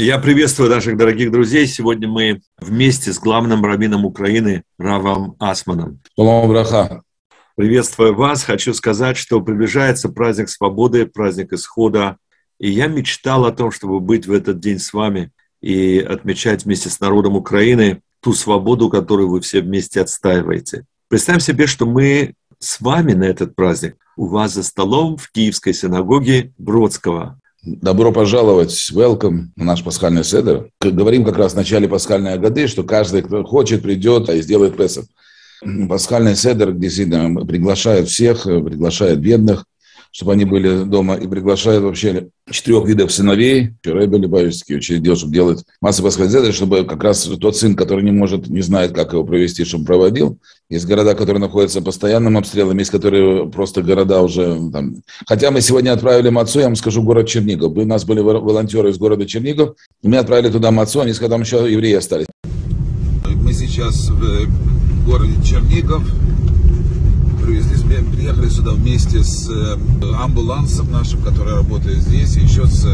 Я приветствую наших дорогих друзей. Сегодня мы вместе с главным раввином Украины Равом Асманом. Салам браха. Приветствую вас. Хочу сказать, что приближается праздник свободы, праздник исхода. И я мечтал о том, чтобы быть в этот день с вами и отмечать вместе с народом Украины ту свободу, которую вы все вместе отстаиваете. Представим себе, что мы с вами на этот праздник у вас за столом в Киевской синагоге Бродского. Добро пожаловать, welcome на наш пасхальный седер. Говорим как раз в начале пасхальной годы, что каждый, кто хочет, придет и сделает Песах. Пасхальный седер действительно приглашает всех, приглашает бедных, чтобы они были дома, и приглашает вообще четырех видов сыновей, Рэбби Любавичский учредил, чтобы делать массу пасхальных чтобы как раз тот сын, который не может, не знает, как его провести, чтобы проводил. Есть города, которые находятся постоянным обстрелом, есть которые просто города уже там. Хотя мы сегодня отправили Мацу, я вам скажу, город Чернигов. У нас были волонтеры из города Чернигов, и мы отправили туда Мацу, они сказали, там еще евреи остались. Мы сейчас в городе Чернигов, привезли, приехали сюда вместе с э, амбулансом нашим, который работает здесь, и еще с,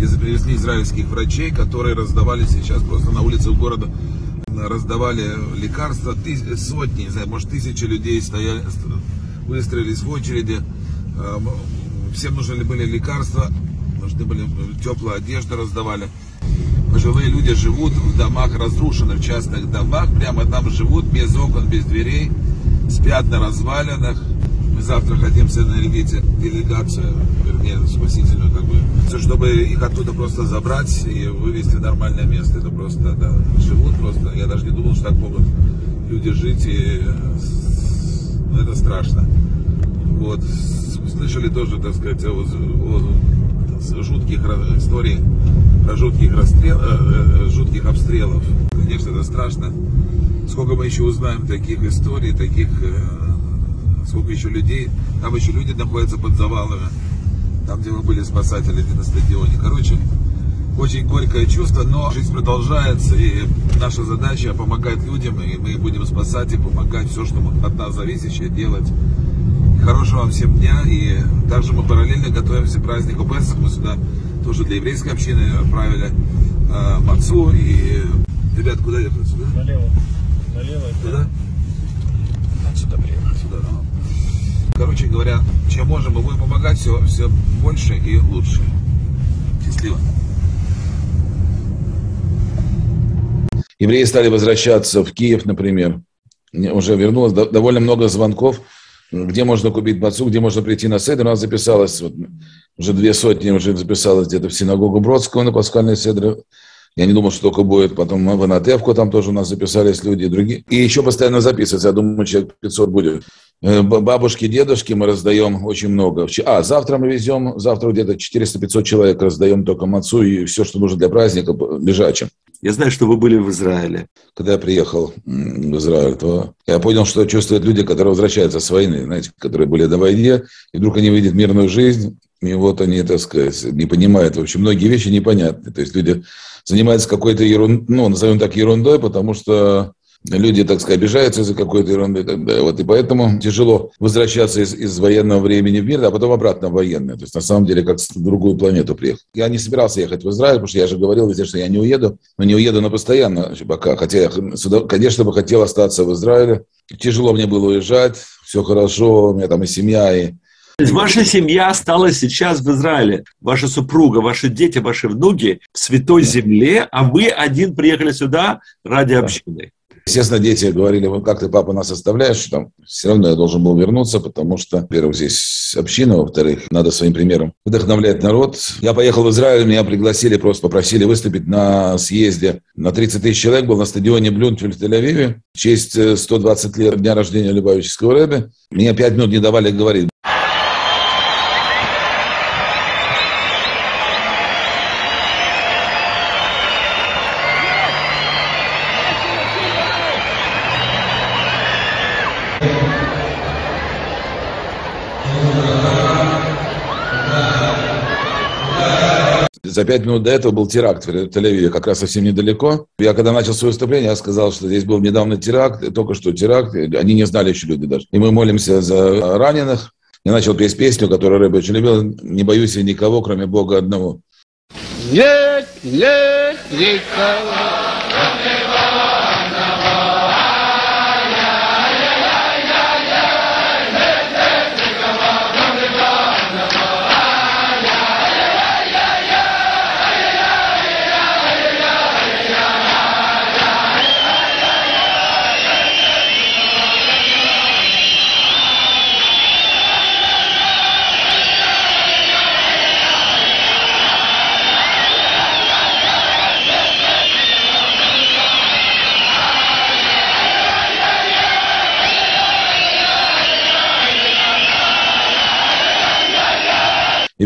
из, привезли израильских врачей, которые раздавали сейчас просто на улице города раздавали лекарства, тыс, сотни, не знаю, может тысячи людей стояли, выстроились в очереди, э, всем нужны были лекарства, нужны были теплая одежда раздавали. Пожилые люди живут в домах разрушенных, частных домах, прямо там живут без окон, без дверей спят на развалинах. Мы завтра хотим с энергетикой делегацию, вернее, спасительную, как бы, чтобы их оттуда просто забрать и вывести в нормальное место. Это просто, да, живут просто. Я даже не думал, что так могут люди жить, и ну, это страшно. Вот. Слышали тоже, так сказать, о, о жутких историй, о жутких, расстрел, э, э, жутких обстрелов. Конечно, это страшно. Сколько мы еще узнаем таких историй, таких, э, сколько еще людей, там еще люди находятся под завалами, там, где мы были спасатели на стадионе. Короче, очень горькое чувство, но жизнь продолжается, и наша задача помогать людям, и мы будем спасать и помогать все, что от нас зависящее делать. Хорошего вам всем дня, и также мы параллельно готовимся к празднику Песах, мы сюда тоже для еврейской общины отправили э, Мацу, и ребят, куда ехать? Сюда? Налево. Налево. Туда? Отсюда приехать. Сюда, да. Короче говоря, чем можем, мы будем помогать все, все больше и лучше. Счастливо. Евреи стали возвращаться в Киев, например. Уже вернулось довольно много звонков, где можно купить мацу, где можно прийти на седр. У нас записалось, вот, уже две сотни уже записалось где-то в синагогу Бродского на пасхальный седр. Я не думал, что только будет. Потом в Анатевку там тоже у нас записались люди и другие. И еще постоянно записывается. Я думаю, человек 500 будет. Э, бабушки, дедушки мы раздаем очень много. А, завтра мы везем, завтра где-то 400-500 человек раздаем только мацу и все, что нужно для праздника, лежачим. Я знаю, что вы были в Израиле. Когда я приехал в Израиль, то я понял, что чувствуют люди, которые возвращаются с войны, знаете, которые были на войне, и вдруг они видят мирную жизнь, и вот они, так сказать, не понимают. В общем, многие вещи непонятны. То есть люди занимается какой-то ерундой, ну, назовем так ерундой, потому что люди, так сказать, обижаются из-за какой-то ерунды и так далее. Вот, и поэтому тяжело возвращаться из, из военного времени в мир, а потом обратно в военное. То есть, на самом деле, как в другую планету приехать. Я не собирался ехать в Израиль, потому что я же говорил везде, что я не уеду, но не уеду на постоянно пока. Хотя я, конечно, бы хотел остаться в Израиле. Тяжело мне было уезжать, все хорошо, у меня там и семья, и Ваша семья осталась сейчас в Израиле. Ваша супруга, ваши дети, ваши внуки в святой земле, а вы один приехали сюда ради общины. Естественно, дети говорили, вот как ты, папа, нас оставляешь, там, все равно я должен был вернуться, потому что, во-первых, здесь община, во-вторых, надо своим примером вдохновлять народ. Я поехал в Израиль, меня пригласили, просто попросили выступить на съезде. На 30 тысяч человек был на стадионе Блюнтвиль в Тель-Авиве в честь 120 лет дня рождения Любавического Рэбе. Мне пять минут не давали говорить. За пять минут до этого был теракт в Тель-Авиве, как раз совсем недалеко. Я когда начал свое выступление, я сказал, что здесь был недавно теракт, только что теракт. Они не знали еще люди даже. И мы молимся за раненых. Я начал петь песню, которую Рэбби очень любил. «Не боюсь я никого, кроме Бога одного». лед, лед, река.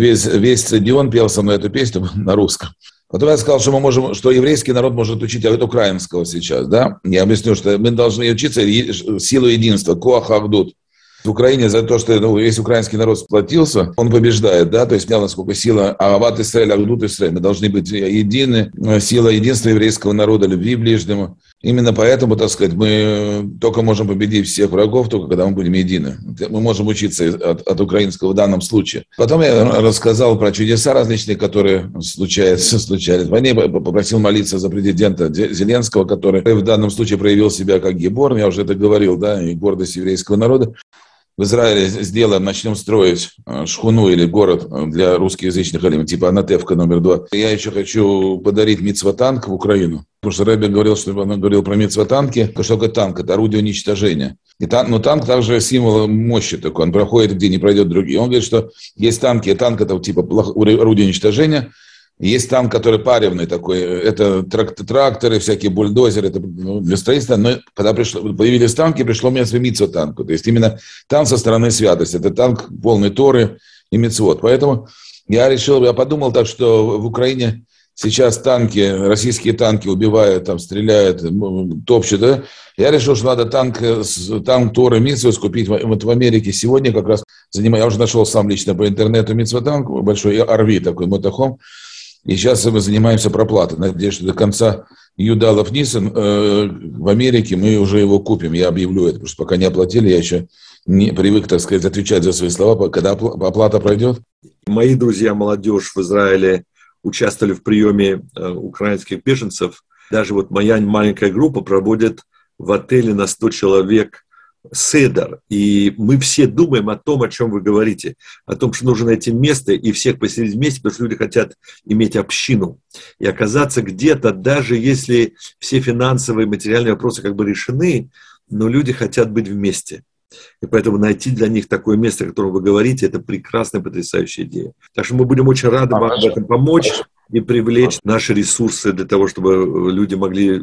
Весь, весь стадион пел со мной эту песню на русском. Потом я сказал, что мы можем, что еврейский народ может учить от украинского сейчас, да? Я объясню, что мы должны учиться силу единства, коах авдут. В Украине за то, что ну, весь украинский народ сплотился, он побеждает, да, то есть снял насколько сила Ават Исраэль, Агдут Исраэль. Мы должны быть едины, сила единства еврейского народа, любви ближнему. Именно поэтому, так сказать, мы только можем победить всех врагов, только когда мы будем едины. Мы можем учиться от, от украинского в данном случае. Потом я рассказал про чудеса различные, которые случаются, случались. В войне попросил молиться за президента Зеленского, который в данном случае проявил себя как Геборн, я уже это говорил, да, и гордость еврейского народа в Израиле сделаем, начнем строить э, шхуну или город для русскоязычных алим, типа Анатевка номер два. Я еще хочу подарить мицватанк в Украину. Потому что Рэбби говорил, что он говорил про мицватанки, что такое танк? Это орудие уничтожения. И танк, но танк также символ мощи такой, он проходит, где не пройдет другие. Он говорит, что есть танки, танк это типа орудие уничтожения, есть танк, который паревный такой, это тракторы, всякие бульдозеры, это ну, для строительства. Но когда пришло, появились танки, пришло место митцва танку. То есть именно танк со стороны святости. Это танк полный Торы и мицвод. Поэтому я решил, я подумал так, что в Украине сейчас танки, российские танки убивают, там, стреляют, топчут, да? Я решил, что надо танк, танк Торы Митсвы скупить вот в Америке. Сегодня как раз занимаюсь, я уже нашел сам лично по интернету Митсва танк, большой RV такой, мотохом. И сейчас мы занимаемся проплатой. Надеюсь, что до конца Юдалов Нисан э, в Америке мы уже его купим. Я объявлю это, потому что пока не оплатили, я еще не привык, так сказать, отвечать за свои слова, когда оплата пройдет. Мои друзья, молодежь в Израиле участвовали в приеме э, украинских беженцев. Даже вот моя маленькая группа проводит в отеле на 100 человек седер, и мы все думаем о том, о чем вы говорите, о том, что нужно найти место и всех поселить вместе, потому что люди хотят иметь общину и оказаться где-то, даже если все финансовые и материальные вопросы как бы решены, но люди хотят быть вместе. И поэтому найти для них такое место, о котором вы говорите, это прекрасная, потрясающая идея. Так что мы будем очень рады вам в этом помочь и привлечь наши ресурсы для того, чтобы люди могли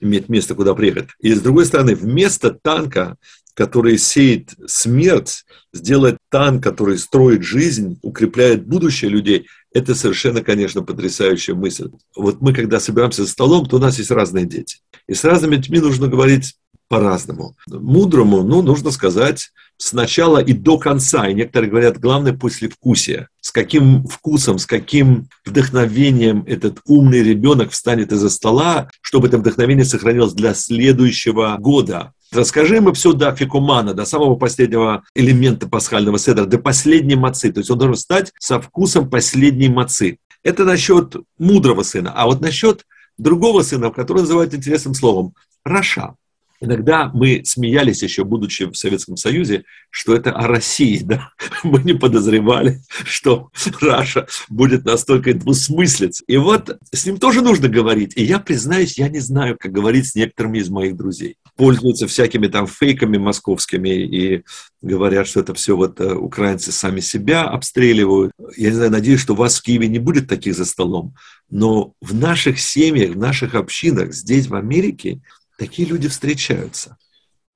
иметь место, куда приехать. И с другой стороны, вместо танка, который сеет смерть, сделать танк, который строит жизнь, укрепляет будущее людей, это совершенно, конечно, потрясающая мысль. Вот мы, когда собираемся за столом, то у нас есть разные дети. И с разными детьми нужно говорить по-разному. Мудрому, ну, нужно сказать, сначала и до конца. И некоторые говорят, главное послевкусие. С каким вкусом, с каким вдохновением этот умный ребенок встанет из-за стола, чтобы это вдохновение сохранилось для следующего года. Расскажи ему все до фикумана, до самого последнего элемента пасхального седра, до последней мацы. То есть он должен стать со вкусом последней мацы. Это насчет мудрого сына. А вот насчет другого сына, который называют интересным словом – Раша. Иногда мы смеялись еще, будучи в Советском Союзе, что это о России. Да? Мы не подозревали, что Раша будет настолько двусмыслиц. И вот с ним тоже нужно говорить. И я признаюсь, я не знаю, как говорить с некоторыми из моих друзей. Пользуются всякими там фейками московскими и говорят, что это все вот э, украинцы сами себя обстреливают. Я не знаю, надеюсь, что у вас в Киеве не будет таких за столом. Но в наших семьях, в наших общинах, здесь, в Америке, такие люди встречаются.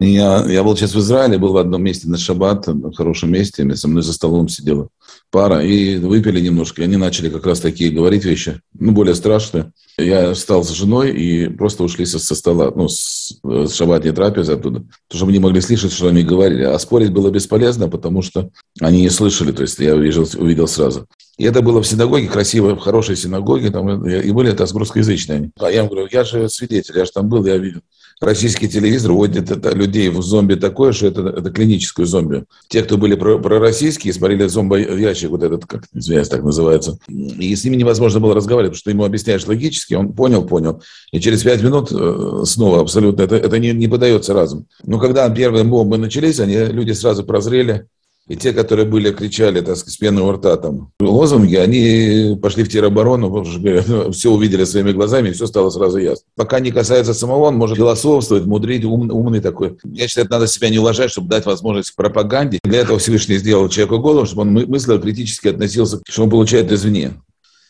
Я, я был сейчас в Израиле, был в одном месте на шаббат, в хорошем месте, со мной за столом сидела пара, и выпили немножко, и они начали как раз такие говорить вещи, ну, более страшные. Я встал с женой, и просто ушли со, со стола, ну, с, с шаббатной трапезы оттуда, потому что мы не могли слышать, что они говорили. А спорить было бесполезно, потому что они не слышали, то есть я увидел, увидел сразу. И это было в синагоге, красивой, в хорошей синагоге, там, и были это русскоязычные. А я им говорю, я же свидетель, я же там был, я видел. российский телевизор вводит это, людей в зомби такое, что это, это клиническую зомби. Те, кто были про, пророссийские, смотрели зомбоящик, вот этот, как, извиняюсь, так называется, и с ними невозможно было разговаривать, потому что ему объясняешь логически, он понял, понял, и через пять минут э, снова абсолютно, это, это не, не подается разум. Но когда первые бомбы начались, они, люди сразу прозрели, и те, которые были, кричали, так сказать, с пены рта там лозунги, они пошли в тероборону, потому что все увидели своими глазами, и все стало сразу ясно. Пока не касается самого, он может философствовать, мудрить, ум, умный такой. Я считаю, надо себя не уважать, чтобы дать возможность пропаганде. Для этого Всевышний сделал человеку голову, чтобы он мыслил, критически относился, что он получает извне.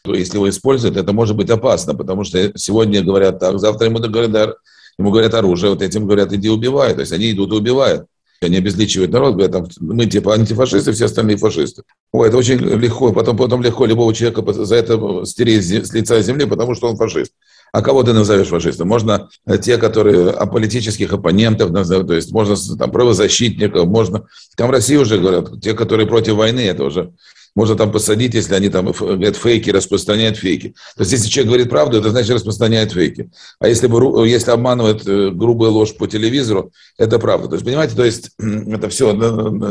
То если его используют, это может быть опасно, потому что сегодня говорят так, завтра ему говорят, ему говорят оружие, вот этим говорят, иди убивай. То есть они идут и убивают. Они обезличивают народ, говорят, там, мы типа антифашисты, все остальные фашисты. Ой, это очень легко, потом, потом легко любого человека за это стереть с лица земли, потому что он фашист. А кого ты назовешь фашистом? Можно те, которые политических оппонентов назовут, то есть можно там правозащитников, можно... Там в России уже говорят, те, которые против войны, это уже можно там посадить, если они там говорят фейки, распространяют фейки. То есть, если человек говорит правду, это значит распространяет фейки. А если, бы, если обманывает э, грубая ложь по телевизору, это правда. То есть, понимаете, то есть, это все,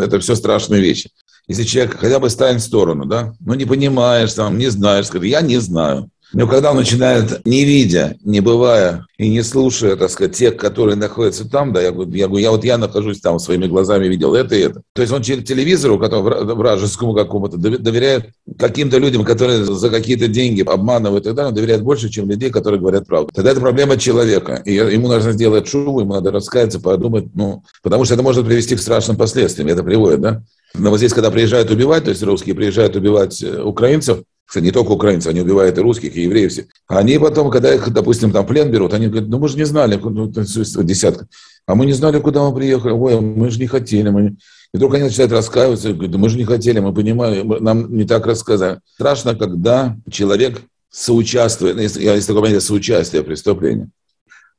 это все страшные вещи. Если человек хотя бы ставит в сторону, да, ну не понимаешь, там, не знаешь, скажет, я не знаю. Но когда он начинает, не видя, не бывая и не слушая, так сказать, тех, которые находятся там, да, я говорю, я, я вот я нахожусь там, своими глазами видел это и это. То есть он телевизору, который вражескому какому-то, доверяет каким-то людям, которые за какие-то деньги обманывают и так далее, он доверяет больше, чем людей, которые говорят правду. Тогда это проблема человека. И ему нужно сделать шубу, ему надо раскаяться, подумать, ну, потому что это может привести к страшным последствиям. Это приводит, да? Но вот здесь, когда приезжают убивать, то есть русские приезжают убивать э, украинцев, кстати, не только украинцев, они убивают и русских, и евреев всех. Они потом, когда их, допустим, там плен берут, они говорят, ну мы же не знали, ну, десятка. А мы не знали, куда мы приехали. Ой, мы же не хотели. Мы... И вдруг они начинают раскаиваться, говорят, да мы же не хотели, мы понимаем, нам не так рассказали. Страшно, когда человек соучаствует, если, если такое понятие соучастие в преступлении.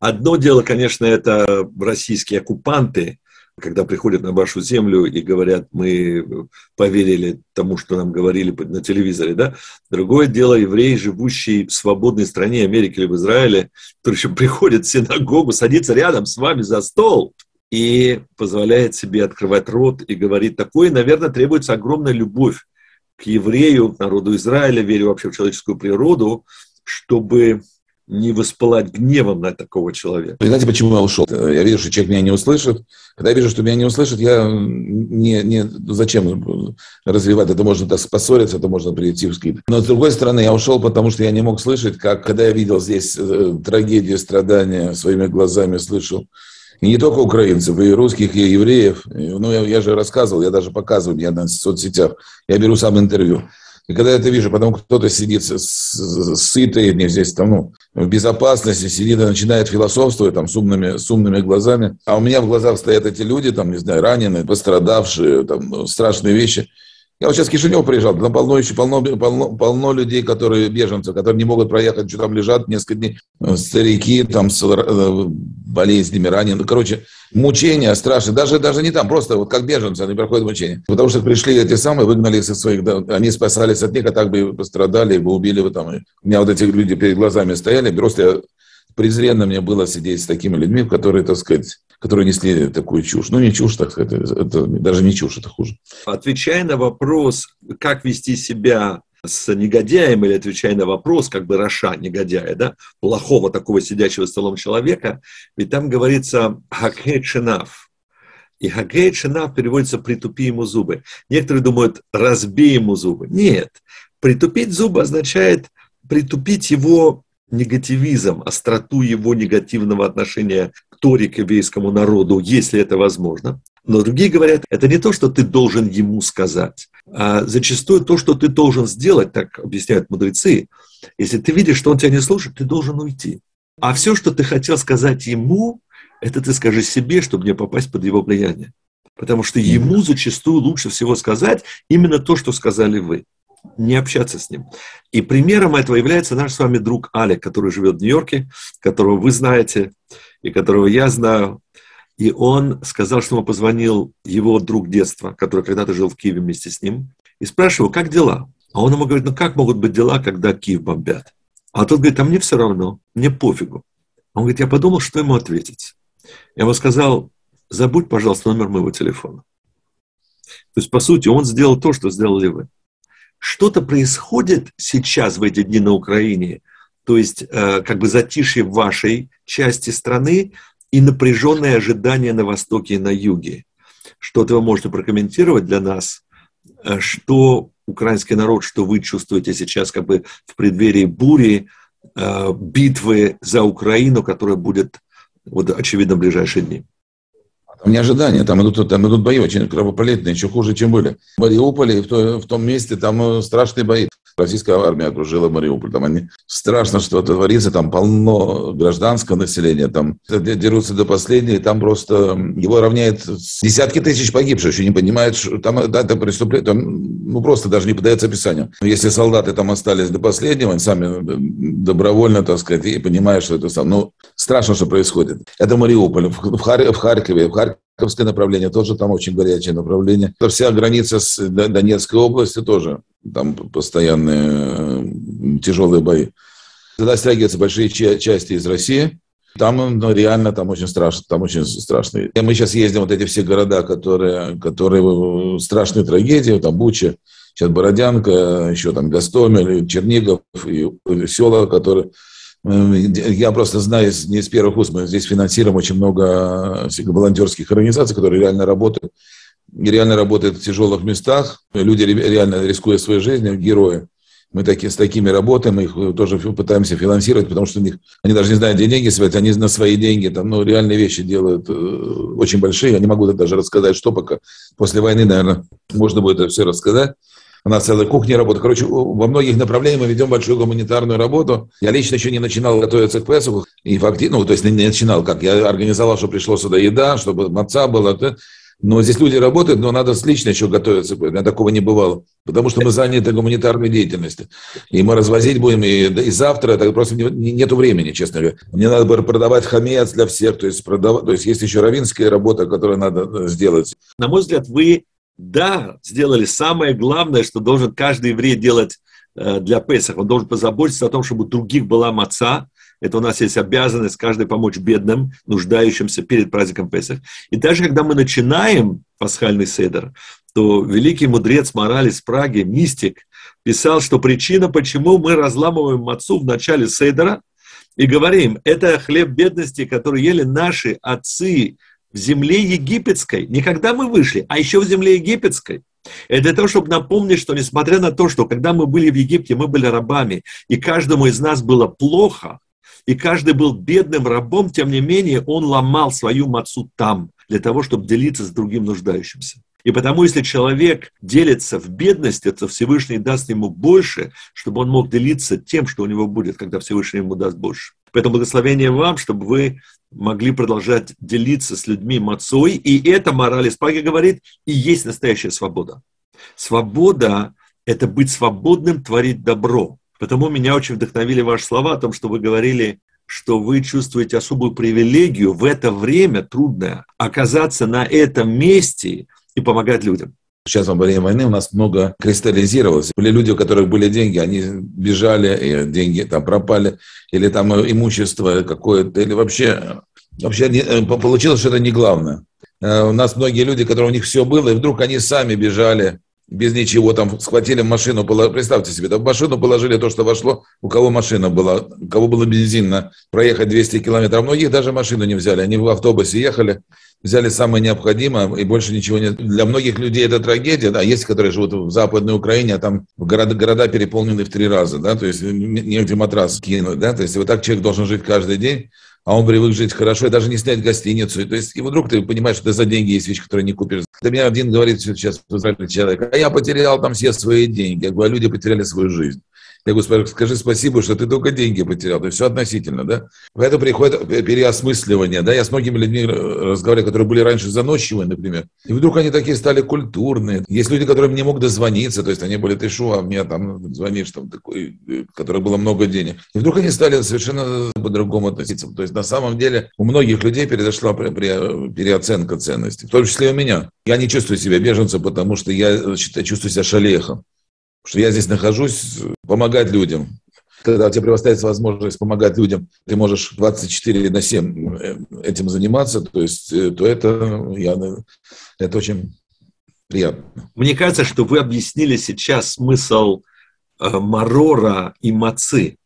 Одно дело, конечно, это российские оккупанты, когда приходят на вашу землю и говорят, мы поверили тому, что нам говорили на телевизоре, да. Другое дело евреи, живущие в свободной стране Америки или в Израиле, которые еще приходят в синагогу, садится рядом с вами за стол и позволяет себе открывать рот и говорить такое, наверное, требуется огромная любовь к еврею, к народу Израиля, верю вообще в человеческую природу, чтобы не воспылать гневом на такого человека. И знаете, почему я ушел? Я вижу, что человек меня не услышит. Когда я вижу, что меня не услышит, я не, не зачем развивать? Это можно так поссориться, это можно прийти в скид. Но с другой стороны, я ушел, потому что я не мог слышать, как когда я видел здесь э, трагедию, страдания, своими глазами слышал. Не только украинцев, и русских, и евреев. Ну, я, я же рассказывал, я даже показываю, я на соцсетях. Я беру сам интервью. И когда я это вижу, потом кто-то сидит сытый, не здесь там, ну, в безопасности, сидит и начинает философствовать там с умными, с умными глазами, а у меня в глазах стоят эти люди, там, не знаю, раненые, пострадавшие, там, страшные вещи – я вот сейчас в Кишинев приезжал, там полно еще полно, полно, полно людей, которые беженцы, которые не могут проехать, что там лежат несколько дней. Старики там с э, болезнями, ранены. Короче, мучения страшные. Даже, даже не там, просто вот как беженцы они проходят мучения. Потому что пришли эти самые, выгнали из своих, да, они спасались от них, а так бы пострадали, бы убили бы там. У меня вот эти люди перед глазами стояли, просто презренно мне было сидеть с такими людьми, которые, так сказать, которые несли такую чушь. Ну, не чушь, так сказать, это даже не чушь, это хуже. Отвечая на вопрос, как вести себя с негодяем, или отвечая на вопрос, как бы Раша негодяя, да, плохого такого сидящего столом человека, ведь там говорится «хакхей шинав». И «хакхей шинав» переводится «притупи ему зубы». Некоторые думают «разбей ему зубы». Нет, притупить зубы означает притупить его негативизм, остроту его негативного отношения Торе, к еврейскому народу, если это возможно. Но другие говорят, это не то, что ты должен ему сказать, а зачастую то, что ты должен сделать, так объясняют мудрецы, если ты видишь, что он тебя не слушает, ты должен уйти. А все, что ты хотел сказать ему, это ты скажи себе, чтобы не попасть под его влияние. Потому что ему зачастую лучше всего сказать именно то, что сказали вы не общаться с ним. И примером этого является наш с вами друг Алек, который живет в Нью-Йорке, которого вы знаете и которого я знаю. И он сказал, что ему позвонил его друг детства, который когда-то жил в Киеве вместе с ним, и спрашивал, как дела? А он ему говорит, ну как могут быть дела, когда Киев бомбят? А тот говорит, а мне все равно, мне пофигу. Он говорит, я подумал, что ему ответить. Я ему сказал, забудь, пожалуйста, номер моего телефона. То есть, по сути, он сделал то, что сделали вы. Что-то происходит сейчас в эти дни на Украине, то есть э, как бы затишье в вашей части страны и напряженное ожидание на востоке и на юге. Что-то вы можете прокомментировать для нас, э, что украинский народ, что вы чувствуете сейчас как бы в преддверии бури, э, битвы за Украину, которая будет, вот, очевидно, в ближайшие дни? Там не ожидания, там идут, там идут бои очень кровопролитные, еще хуже, чем были. В Мариуполе, в, то, в том месте, там страшные бои. Российская армия окружила Мариуполь. Там они страшно что-то творится, там полно гражданского населения, там дерутся до последнего, там просто его равняет десятки тысяч погибших, еще не понимает, что там да, это преступление, там, ну просто даже не подается описанию. Если солдаты там остались до последнего, они сами добровольно, так сказать, и понимают, что это сам, ну страшно, что происходит. Это Мариуполь, в, Хар... в Харькове, в Харькове Харьковское направление тоже там очень горячее направление. Это вся граница с Донецкой областью тоже. Там постоянные э, тяжелые бои. Туда стягиваются большие части из России. Там ну, реально там очень страшно, там очень страшно. И мы сейчас ездим вот эти все города, которые, которые страшные трагедии, там Буча, сейчас Бородянка, еще там Гастомель, Чернигов и села, которые я просто знаю не с первых уст, мы здесь финансируем очень много э, волонтерских организаций, которые реально работают, реально работают в тяжелых местах. Люди реально рискуя своей жизнью, герои. Мы таки, с такими работаем, их тоже пытаемся финансировать, потому что у них, они даже не знают, где деньги сводить, они на свои деньги там, ну, реальные вещи делают э, очень большие. Я не могу даже рассказать, что пока. После войны, наверное, можно будет это все рассказать. У нас целая кухня работает. Короче, во многих направлениях мы ведем большую гуманитарную работу. Я лично еще не начинал готовиться к Песуху. И фактически, ну, то есть не начинал как. Я организовал, что пришло сюда еда, чтобы маца было. Но здесь люди работают, но надо лично еще готовиться. У меня такого не бывало. Потому что мы заняты гуманитарной деятельностью. И мы развозить будем и, и завтра. Это просто не, нету времени, честно говоря. Мне надо продавать хамец для всех. То есть, продавать, то есть есть еще равинская работа, которую надо сделать. На мой взгляд, вы да, сделали самое главное, что должен каждый еврей делать э, для Песах. Он должен позаботиться о том, чтобы у других была маца. Это у нас есть обязанность каждый помочь бедным, нуждающимся перед праздником Песах. И даже когда мы начинаем пасхальный седер, то великий мудрец морали из Праги, мистик, писал, что причина, почему мы разламываем мацу в начале седера и говорим, это хлеб бедности, который ели наши отцы в земле египетской, не когда мы вышли, а еще в земле египетской. Это для того, чтобы напомнить, что несмотря на то, что когда мы были в Египте, мы были рабами, и каждому из нас было плохо, и каждый был бедным рабом, тем не менее он ломал свою мацу там, для того, чтобы делиться с другим нуждающимся. И потому, если человек делится в бедности, то Всевышний даст ему больше, чтобы он мог делиться тем, что у него будет, когда Всевышний ему даст больше. Поэтому благословение вам, чтобы вы могли продолжать делиться с людьми мацой. И это мораль из Праги говорит, и есть настоящая свобода. Свобода – это быть свободным, творить добро. Потому меня очень вдохновили ваши слова о том, что вы говорили, что вы чувствуете особую привилегию в это время трудное оказаться на этом месте и помогать людям. Сейчас во время войны у нас много кристаллизировалось. Были люди, у которых были деньги, они бежали, и деньги там пропали, или там имущество какое-то, или вообще, вообще не, э, получилось, что это не главное. Э, у нас многие люди, которые у них все было, и вдруг они сами бежали без ничего, там схватили машину, представьте себе, там в машину положили то, что вошло, у кого машина была, у кого было бензин на проехать 200 километров, многих даже машину не взяли, они в автобусе ехали, взяли самое необходимое, и больше ничего нет. Для многих людей это трагедия, да, есть, которые живут в Западной Украине, а там города, города переполнены в три раза, да, то есть негде матрас кинуть, да, то есть вот так человек должен жить каждый день, а он привык жить хорошо и даже не снять гостиницу. То есть, и вдруг ты понимаешь, что за деньги есть вещь, которую не купишь. До меня один говорит сейчас в человек, а я потерял там все свои деньги. Я говорю, а люди потеряли свою жизнь. Я говорю, скажи спасибо, что ты только деньги потерял. То есть все относительно, да? Поэтому приходит переосмысливание, да? Я с многими людьми разговариваю, которые были раньше заносчивые, например. И вдруг они такие стали культурные. Есть люди, которым не мог дозвониться, то есть они были, ты шо, а мне там звонишь, там такой, которых было много денег. И вдруг они стали совершенно по-другому относиться. То есть на самом деле у многих людей произошла переоценка ценностей, в том числе и у меня. Я не чувствую себя беженцем, потому что я чувствую себя шалехом что я здесь нахожусь, помогать людям. когда тебе предоставится возможность помогать людям, ты можешь 24 на 7 э, этим заниматься, то есть, э, то это, я, это очень приятно. Мне кажется, что вы объяснили сейчас смысл э, марора и мацы.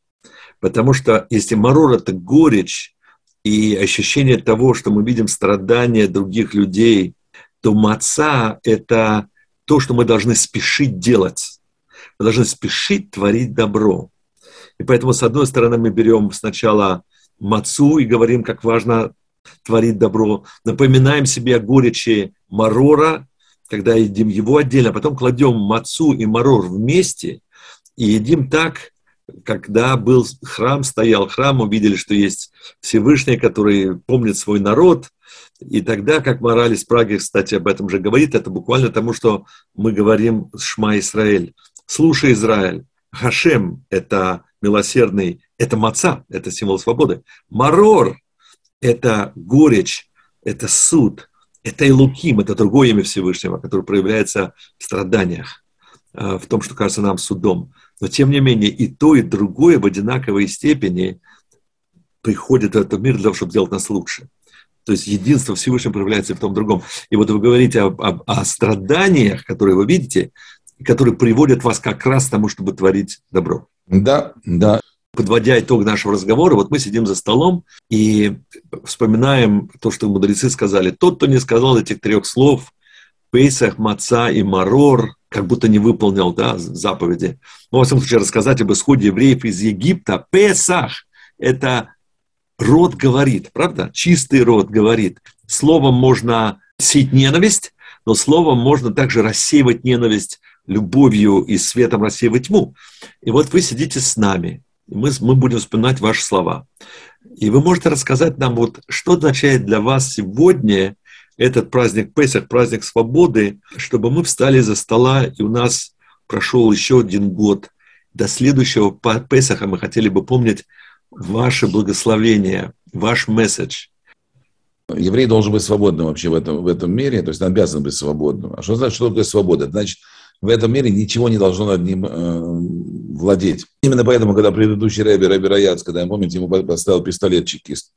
Потому что если марор – это горечь и ощущение того, что мы видим страдания других людей, то маца – это то, что мы должны спешить делать. Мы должны спешить творить добро. И поэтому, с одной стороны, мы берем сначала мацу и говорим, как важно творить добро. Напоминаем себе о горечи марора, когда едим его отдельно, а потом кладем мацу и марор вместе и едим так, когда был храм, стоял храм, увидели, что есть Всевышний, который помнит свой народ. И тогда, как мораль из Праги, кстати, об этом же говорит, это буквально тому, что мы говорим «Шма Израиль». «Слушай, Израиль». Хашем – это милосердный, это маца, это символ свободы. Марор – это горечь, это суд, это Илуким, это другое имя Всевышнего, которое проявляется в страданиях, э, в том, что кажется нам судом. Но тем не менее и то, и другое в одинаковой степени приходит в этот мир для того, чтобы сделать нас лучше. То есть единство Всевышнего проявляется в том другом. И вот вы говорите об, об, о страданиях, которые вы видите, которые приводят вас как раз к тому, чтобы творить добро. Да, да. Подводя итог нашего разговора, вот мы сидим за столом и вспоминаем то, что мудрецы сказали. Тот, кто не сказал этих трех слов, Пейсах, Маца и Марор, как будто не выполнил да, заповеди. Но, во всяком случае, рассказать об исходе евреев из Египта. Песах – это род говорит, правда? Чистый род говорит. Словом можно сеять ненависть, но словом можно также рассеивать ненависть любовью и светом рассеивать тьму. И вот вы сидите с нами, и мы, мы будем вспоминать ваши слова. И вы можете рассказать нам, вот, что означает для вас сегодня этот праздник Песах, праздник свободы, чтобы мы встали за стола, и у нас прошел еще один год. До следующего Песаха мы хотели бы помнить ваше благословение, ваш месседж. Еврей должен быть свободным вообще в этом, в этом мире, то есть он обязан быть свободным. А что значит, что такое свобода? значит, в этом мире ничего не должно над ним э, владеть. Именно поэтому, когда предыдущий рэби, рэби Раяц, когда, помните, ему поставил пистолет чекист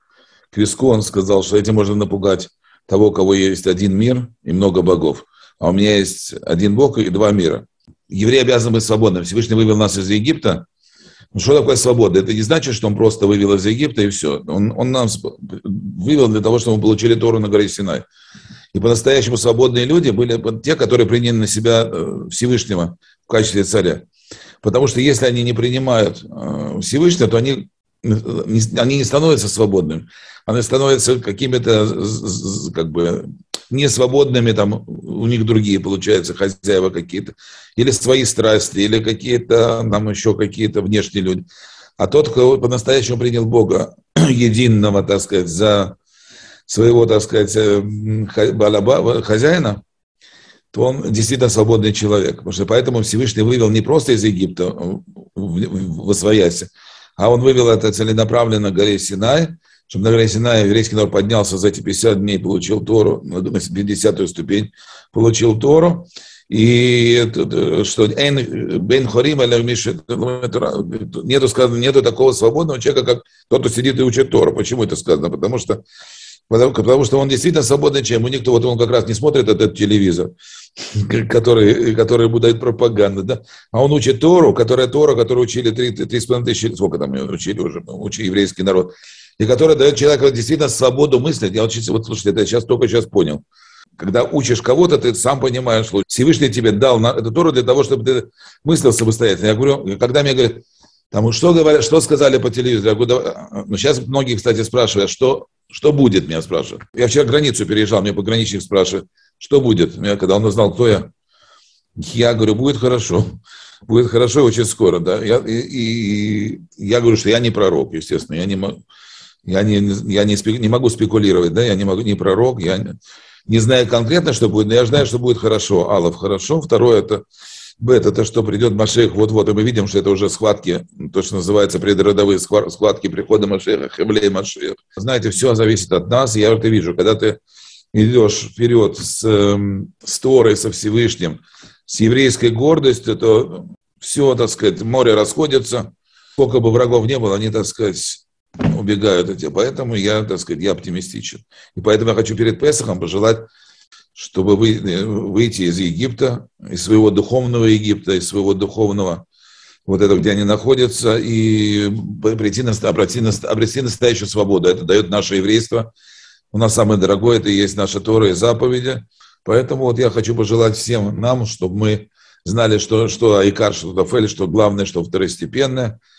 к виску, он сказал, что этим можно напугать того, у кого есть один мир и много богов. А у меня есть один бог и два мира. Еврей обязан быть свободным. Всевышний вывел нас из Египта. Ну, что такое свобода? Это не значит, что он просто вывел из Египта и все. Он, он нас вывел для того, чтобы мы получили Тору на горе Синай. И по-настоящему свободные люди были те, которые приняли на себя э, Всевышнего в качестве царя. Потому что если они не принимают э, Всевышнего, то они, они не становятся свободными. Они становятся какими-то как бы несвободными, там у них другие, получается, хозяева какие-то, или свои страсти, или какие-то, там еще какие-то внешние люди. А тот, кто по-настоящему принял Бога единого, так сказать, за своего, так сказать, э, хозяина, то он действительно свободный человек. Потому что поэтому Всевышний вывел не просто из Египта э, в Освоясе, а он вывел это целенаправленно на горе Синай, чтобы на горе Синай еврейский народ поднялся за эти 50 дней, получил Тору, на 50-ю ступень, получил Тору, и что Бен Хорим нету, сказано, нету такого свободного человека, как тот, кто сидит и учит Тору. Почему это сказано? Потому что Потому, потому что он действительно свободный чем. У никто, вот он как раз не смотрит этот телевизор, который, который ему дает пропаганду, да? а он учит Тору, которая Тора, которую учили 3,5 тысячи, сколько там учили уже, учили еврейский народ, и которая дает человеку действительно свободу мыслить. Я вот, вот слушайте, это я сейчас только сейчас понял. Когда учишь кого-то, ты сам понимаешь, что Всевышний тебе дал на эту Тору для того, чтобы ты мыслил самостоятельно. Я говорю, когда мне говорят, там, что, говорят, что сказали по телевизору? Я говорю, да, ну, сейчас многие, кстати, спрашивают, что что будет, меня спрашивают. Я вчера границу переезжал, мне пограничник спрашивает, что будет. Меня, когда он узнал, кто я, я говорю, будет хорошо. Будет хорошо очень скоро, да. Я, и, и я говорю, что я не пророк, естественно. Я не, я не, я не, спек, не могу спекулировать, да, я не могу, не пророк, я не, не знаю конкретно, что будет, но я знаю, что будет хорошо. Аллов хорошо. Второе, это Бет, это что придет Машех, вот-вот, и мы видим, что это уже схватки, то, что называется предродовые схватки прихода Машеха, Хевлей Машех. Знаете, все зависит от нас, я это вижу, когда ты идешь вперед с, эм, с Торой, со Всевышним, с еврейской гордостью, то все, так сказать, море расходится, сколько бы врагов не было, они, так сказать, убегают эти. Поэтому я, так сказать, я оптимистичен. И поэтому я хочу перед Песохом пожелать, чтобы э, выйти из Египта, из своего духовного Египта, из своего духовного вот это, где они находятся, и прийти на, обрести, обрести настоящую свободу. Это дает наше еврейство. У нас самое дорогое, это и есть наша Тора и заповеди. Поэтому вот я хочу пожелать всем нам, чтобы мы знали, что, что Айкар, что Тафель, что главное, что второстепенное –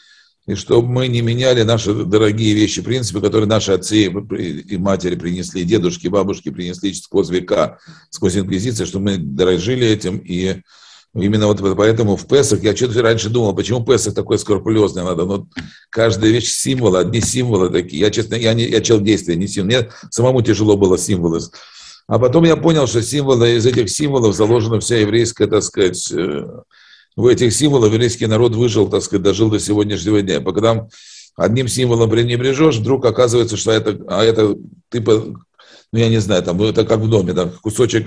и чтобы мы не меняли наши дорогие вещи, принципы, которые наши отцы и матери принесли, дедушки, бабушки принесли сквозь века, сквозь инквизицию, чтобы мы дорожили этим. И именно вот поэтому в Песах, я что-то раньше думал, почему Песах такой скрупулезный надо, но каждая вещь символы, одни символы такие. Я, честно, я, не, я чел действия, не символ. Мне самому тяжело было символы. А потом я понял, что символы, из этих символов заложена вся еврейская, так сказать, э, в этих символах еврейский народ выжил, так сказать, дожил до сегодняшнего дня. Когда одним символом пренебрежешь, вдруг оказывается, что это, а это ты, ну я не знаю, там, это как в доме, там, кусочек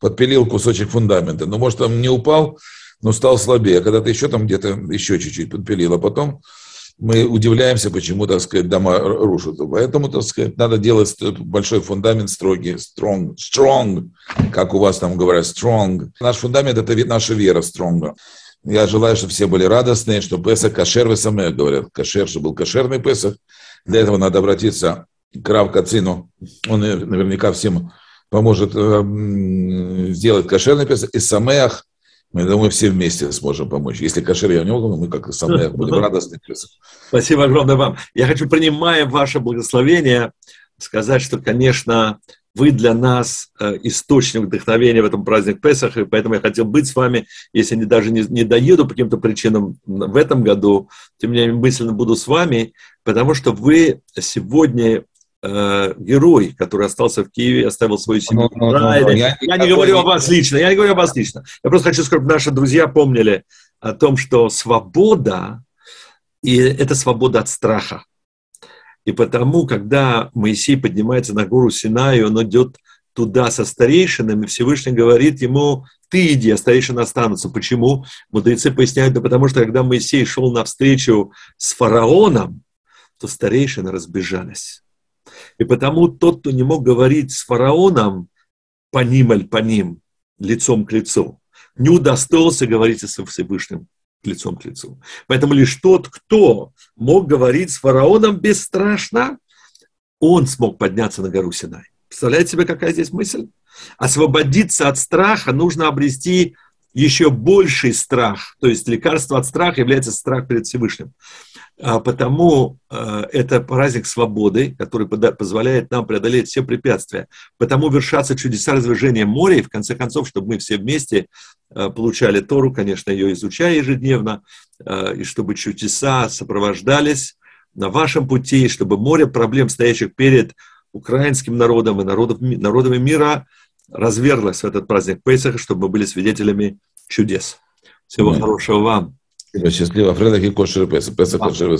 подпилил, кусочек фундамента. Но может он не упал, но стал слабее. Когда ты еще там где-то еще чуть-чуть подпилил, а потом мы удивляемся, почему, так сказать, дома рушатся. Поэтому, так сказать, надо делать большой фундамент строгий, strong, strong, как у вас там говорят, strong. Наш фундамент – это наша вера strong. Я желаю, чтобы все были радостные, что Песах кошер вы самые говорят. Кошер, чтобы был кошерный Песах. Для этого надо обратиться к Рав Кацину. Он наверняка всем поможет э, сделать кошерный Песах. И Самеах, мы, думаю, все вместе сможем помочь. Если кошер я не могу, мы как Самеах будем радостны. Спасибо огромное вам. Я хочу, принимая ваше благословение, сказать, что, конечно, вы для нас э, источник вдохновения в этом праздник Песах, и поэтому я хотел быть с вами, если не, даже не, не доеду по каким-то причинам в этом году, тем не менее мысленно буду с вами, потому что вы сегодня э, герой, который остался в Киеве, оставил свою семью в Израиле. Я, я не говорю о вас лично, я не говорю о вас лично. Я просто хочу, чтобы наши друзья помнили о том, что свобода, и это свобода от страха. И потому, когда Моисей поднимается на гору Синай, он идет туда со старейшинами, Всевышний говорит ему, ты иди, а старейшины останутся. Почему? Мудрецы поясняют, да потому что когда Моисей шел навстречу с фараоном, то старейшины разбежались. И потому тот, кто не мог говорить с фараоном по ним по ним, лицом к лицу, не удостоился говорить со Всевышним лицом к лицу. Поэтому лишь тот, кто мог говорить с фараоном бесстрашно, он смог подняться на гору Синай. Представляете себе, какая здесь мысль? Освободиться от страха нужно обрести еще больший страх. То есть лекарство от страха является страх перед Всевышним. А потому э, это праздник свободы, который позволяет нам преодолеть все препятствия. Потому вершатся чудеса развержения моря, и в конце концов, чтобы мы все вместе э, получали Тору, конечно, ее изучая ежедневно, э, и чтобы чудеса сопровождались на вашем пути, чтобы море проблем, стоящих перед украинским народом и народов, народами мира, разверлось в этот праздник Песаха, чтобы мы были свидетелями чудес. Всего Аминь. хорошего вам. Счастливо. Фреда Кошер Песах. Песах Кошер